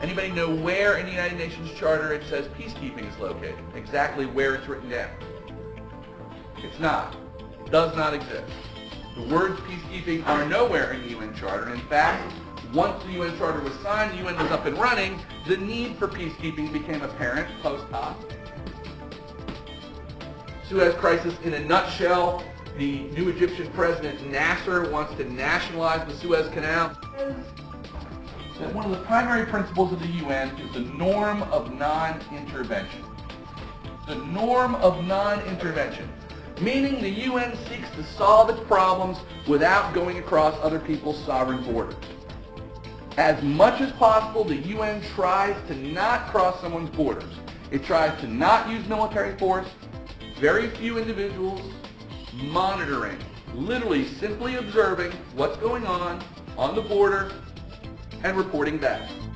Anybody know where in the United Nations Charter it says peacekeeping is located? Exactly where it's written down? It's not. It does not exist. The words peacekeeping are nowhere in the UN Charter. In fact, once the UN Charter was signed, the UN was up and running, the need for peacekeeping became apparent post hoc. Suez Crisis in a nutshell, the new Egyptian president Nasser wants to nationalize the Suez Canal. That one of the primary principles of the UN is the norm of non-intervention. The norm of non-intervention, meaning the UN seeks to solve its problems without going across other people's sovereign borders. As much as possible, the UN tries to not cross someone's borders. It tries to not use military force, very few individuals, monitoring, literally simply observing what's going on on the border and reporting back.